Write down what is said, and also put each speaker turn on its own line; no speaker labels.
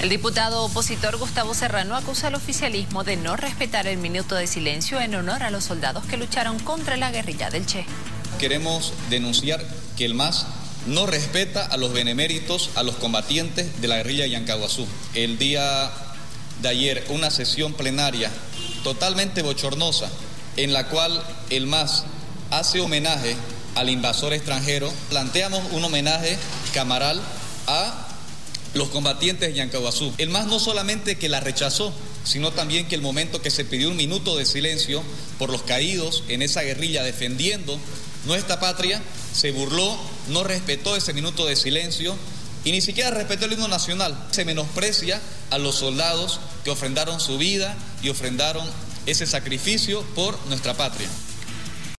El diputado opositor Gustavo Serrano acusa al oficialismo de no respetar el minuto de silencio en honor a los soldados que lucharon contra la guerrilla del Che.
Queremos denunciar que el MAS no respeta a los beneméritos, a los combatientes de la guerrilla de Yancaguazú. El día de ayer, una sesión plenaria totalmente bochornosa, en la cual el MAS hace homenaje al invasor extranjero, planteamos un homenaje camaral a los combatientes de Yancaguazú. El MAS no solamente que la rechazó, sino también que el momento que se pidió un minuto de silencio por los caídos en esa guerrilla defendiendo nuestra patria, se burló, no respetó ese minuto de silencio y ni siquiera respetó el himno nacional. Se menosprecia a los soldados que ofrendaron su vida y ofrendaron ese sacrificio por nuestra patria.